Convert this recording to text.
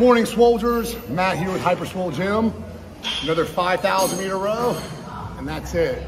morning, soldiers. Matt here with Hyperswole Gym. Another 5,000 meter row, and that's it.